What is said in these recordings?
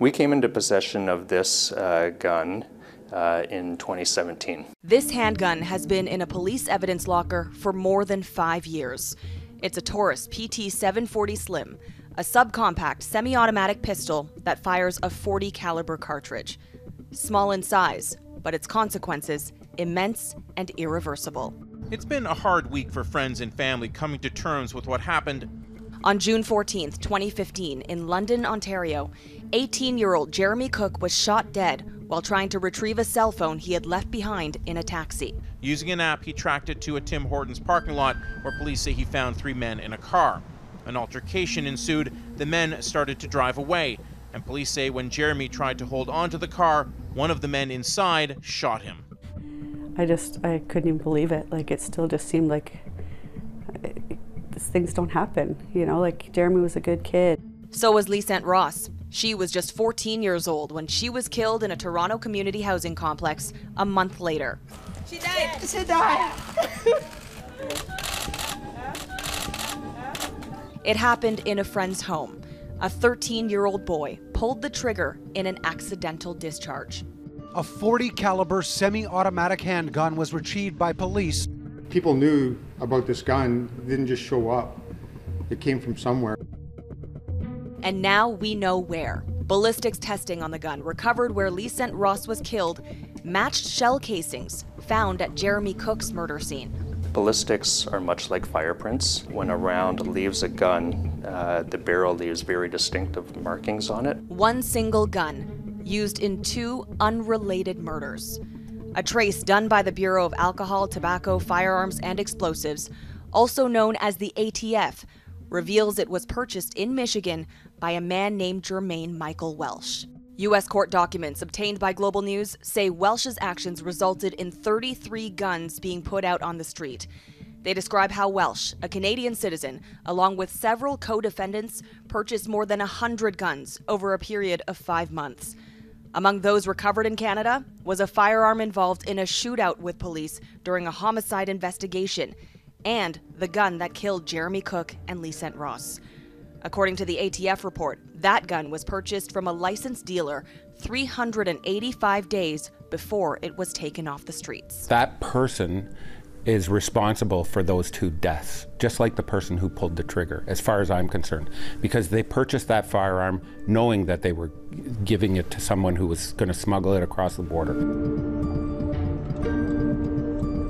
We came into possession of this uh, gun uh, in 2017. This handgun has been in a police evidence locker for more than five years. It's a Taurus PT 740 Slim, a subcompact semi-automatic pistol that fires a 40 caliber cartridge. Small in size, but its consequences immense and irreversible. It's been a hard week for friends and family coming to terms with what happened. On June 14, 2015, in London, Ontario, 18 year old Jeremy Cook was shot dead while trying to retrieve a cell phone he had left behind in a taxi. Using an app, he tracked it to a Tim Hortons parking lot where police say he found three men in a car. An altercation ensued. The men started to drive away, and police say when Jeremy tried to hold on to the car, one of the men inside shot him. I just, I couldn't even believe it. Like, it still just seemed like uh, these things don't happen. You know, like Jeremy was a good kid. So was Lecent Ross. She was just 14 years old when she was killed in a Toronto community housing complex a month later. She died. She died. it happened in a friend's home. A 13 year old boy pulled the trigger in an accidental discharge. A 40 caliber semi-automatic handgun was retrieved by police. People knew about this gun, it didn't just show up. It came from somewhere. And now we know where. Ballistics testing on the gun recovered where Lee Lysette Ross was killed matched shell casings found at Jeremy Cook's murder scene. Ballistics are much like fireprints. When a round leaves a gun, uh, the barrel leaves very distinctive markings on it. One single gun, used in two unrelated murders. A trace done by the Bureau of Alcohol, Tobacco, Firearms, and Explosives, also known as the ATF, reveals it was purchased in Michigan by a man named Jermaine Michael Welsh. U.S. court documents obtained by Global News say Welsh's actions resulted in 33 guns being put out on the street. They describe how Welsh, a Canadian citizen, along with several co defendants, purchased more than 100 guns over a period of five months. Among those recovered in Canada was a firearm involved in a shootout with police during a homicide investigation, and the gun that killed Jeremy Cook and Lee Lysette Ross. According to the ATF report, that gun was purchased from a licensed dealer 385 days before it was taken off the streets. That person is responsible for those two deaths, just like the person who pulled the trigger, as far as I'm concerned, because they purchased that firearm knowing that they were giving it to someone who was going to smuggle it across the border.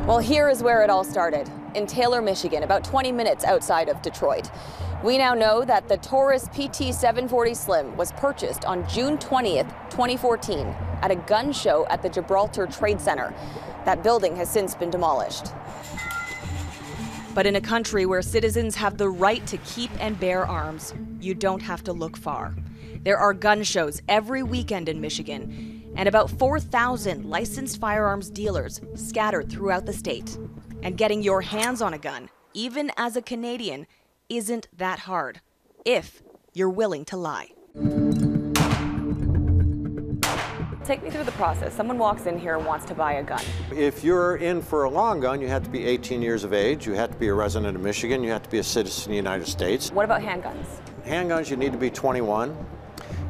Well, here is where it all started in Taylor, Michigan, about 20 minutes outside of Detroit. We now know that the Taurus PT 740 Slim was purchased on June 20th, 2014, at a gun show at the Gibraltar Trade Center. That building has since been demolished. But in a country where citizens have the right to keep and bear arms, you don't have to look far. There are gun shows every weekend in Michigan, and about 4,000 licensed firearms dealers scattered throughout the state. And getting your hands on a gun, even as a Canadian, isn't that hard if you're willing to lie. Take me through the process. Someone walks in here and wants to buy a gun. If you're in for a long gun, you have to be 18 years of age, you have to be a resident of Michigan, you have to be a citizen of the United States. What about handguns? Handguns, you need to be 21.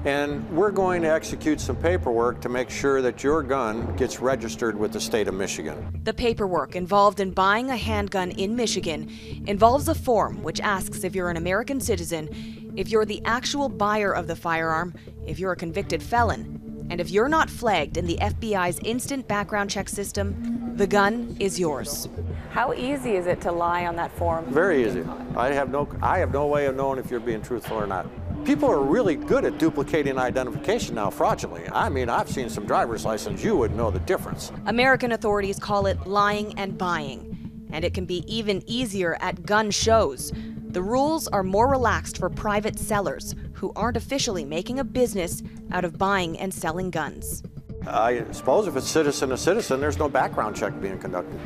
And we're going to execute some paperwork to make sure that your gun gets registered with the state of Michigan. The paperwork involved in buying a handgun in Michigan involves a form which asks if you're an American citizen, if you're the actual buyer of the firearm, if you're a convicted felon, and if you're not flagged in the FBI's instant background check system, the gun is yours. How easy is it to lie on that form? Very easy. I have no I have no way of knowing if you're being truthful or not. People are really good at duplicating identification now fraudulently. I mean, I've seen some driver's license, you would know the difference. American authorities call it lying and buying, and it can be even easier at gun shows. The rules are more relaxed for private sellers who aren't officially making a business out of buying and selling guns. I suppose if it's citizen to citizen, there's no background check being conducted.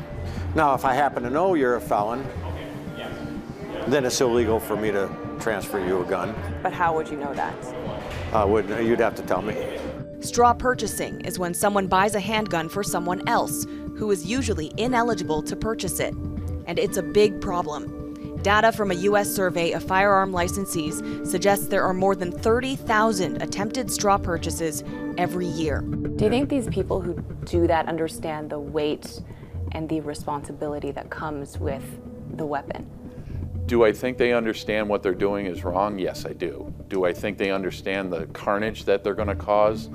Now, if I happen to know you're a felon, then it's illegal for me to transfer you a gun. But how would you know that? Uh, would, you'd have to tell me. Straw purchasing is when someone buys a handgun for someone else who is usually ineligible to purchase it. And it's a big problem. Data from a U.S. survey of firearm licensees suggests there are more than 30,000 attempted straw purchases every year. Do you think these people who do that understand the weight and the responsibility that comes with the weapon? Do I think they understand what they're doing is wrong? Yes, I do. Do I think they understand the carnage that they're going to cause?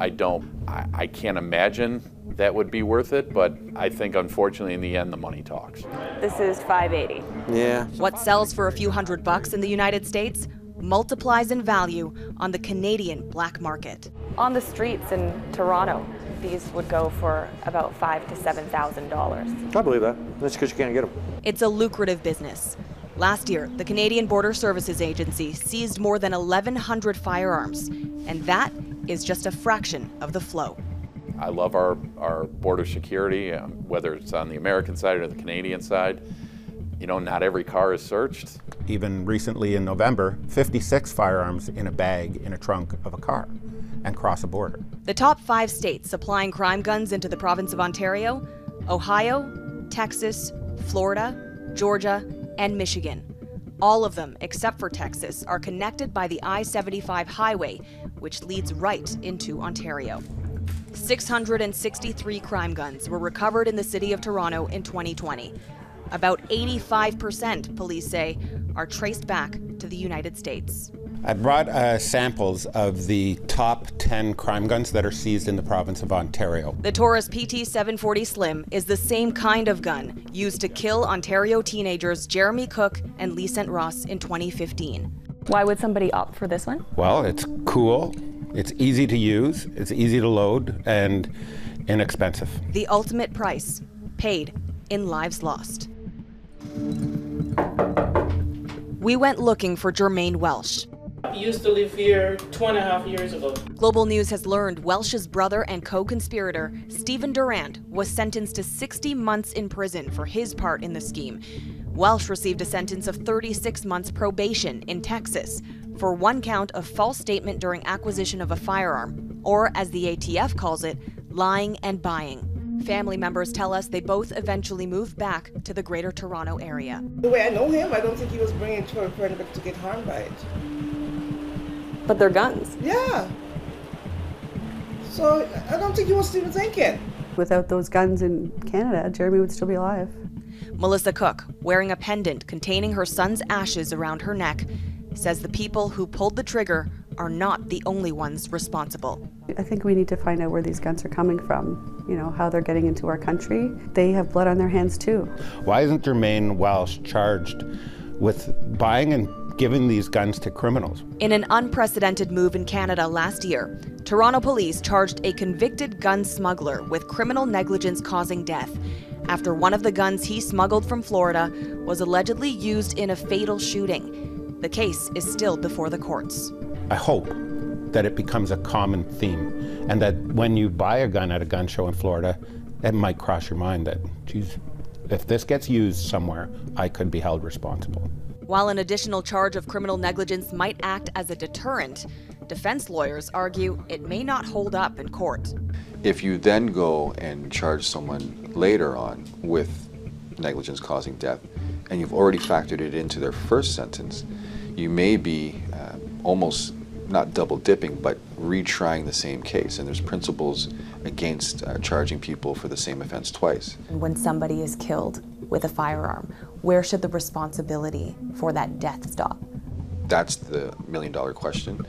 I don't. I, I, can't imagine that would be worth it, but I think unfortunately in the end the money talks. This is 580. Yeah. What sells for a few hundred bucks in the United States multiplies in value on the Canadian black market. On the streets in Toronto, these would go for about five to seven thousand dollars. I believe that. That's because you can't get them. It's a lucrative business. Last year, the Canadian Border Services Agency seized more than 1,100 firearms, and that is just a fraction of the flow. I love our, our border security, um, whether it's on the American side or the Canadian side. You know, not every car is searched. Even recently in November, 56 firearms in a bag in a trunk of a car and cross a border. The top five states supplying crime guns into the province of Ontario Ohio, Texas, Florida, Georgia, and Michigan. All of them, except for Texas, are connected by the I 75 highway, which leads right into Ontario. 663 crime guns were recovered in the city of Toronto in 2020. About 85%, police say, are traced back to the United States. I brought uh, samples of the top 10 crime guns that are seized in the province of Ontario. The Taurus PT 740 Slim is the same kind of gun used to kill Ontario teenagers Jeremy Cook and Lecent Ross in 2015. Why would somebody opt for this one? Well, it's cool, it's easy to use, it's easy to load, and inexpensive. The ultimate price paid in lives lost. We went looking for Jermaine Welsh. He used to live here two and a half years ago. Global News has learned Welsh's brother and co conspirator, Stephen Durand, was sentenced to 60 months in prison for his part in the scheme. Welsh received a sentence of 36 months probation in Texas for one count of false statement during acquisition of a firearm, or as the ATF calls it, lying and buying. Family members tell us they both eventually moved back to the Greater Toronto area. The way I know him, I don't think he was bringing it to for anybody to get harmed by it. But they're guns. Yeah. So I don't think he was even think it. Without those guns in Canada, Jeremy would still be alive. Melissa Cook, wearing a pendant containing her son's ashes around her neck, says the people who pulled the trigger are not the only ones responsible. I think we need to find out where these guns are coming from, you know, how they're getting into our country. They have blood on their hands too. Why isn't Jermaine Welsh charged with buying and giving these guns to criminals? In an unprecedented move in Canada last year, Toronto police charged a convicted gun smuggler with criminal negligence causing death after one of the guns he smuggled from Florida was allegedly used in a fatal shooting. The case is still before the courts. I hope that it becomes a common theme and that when you buy a gun at a gun show in Florida, it might cross your mind that, geez, if this gets used somewhere, I could be held responsible. While an additional charge of criminal negligence might act as a deterrent, defense lawyers argue it may not hold up in court. If you then go and charge someone later on with negligence causing death, and you've already factored it into their first sentence, you may be uh, almost not double dipping, but retrying the same case. And there's principles against uh, charging people for the same offense twice. When somebody is killed with a firearm, where should the responsibility for that death stop? That's the million dollar question.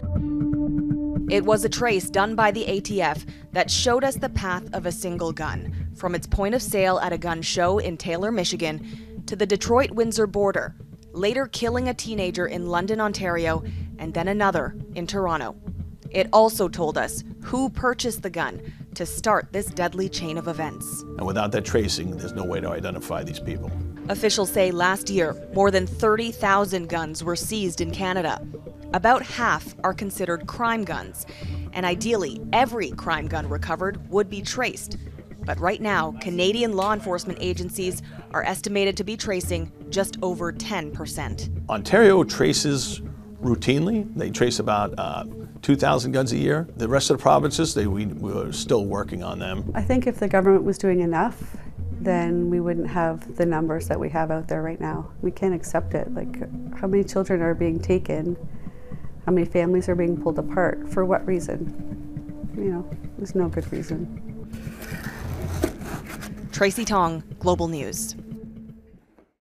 It was a trace done by the ATF that showed us the path of a single gun, from its point of sale at a gun show in Taylor, Michigan, to the Detroit Windsor border, later killing a teenager in London, Ontario, and then another in Toronto. It also told us who purchased the gun to start this deadly chain of events. And without that tracing, there's no way to identify these people. Officials say last year, more than 30,000 guns were seized in Canada. About half are considered crime guns, and ideally, every crime gun recovered would be traced. But right now, Canadian law enforcement agencies are estimated to be tracing just over 10%. Ontario traces routinely. They trace about uh, 2,000 guns a year. The rest of the provinces, they, we, we're still working on them. I think if the government was doing enough, then we wouldn't have the numbers that we have out there right now. We can't accept it. Like, how many children are being taken? How many families are being pulled apart? For what reason? You know, there's no good reason. Tracy Tong, Global News.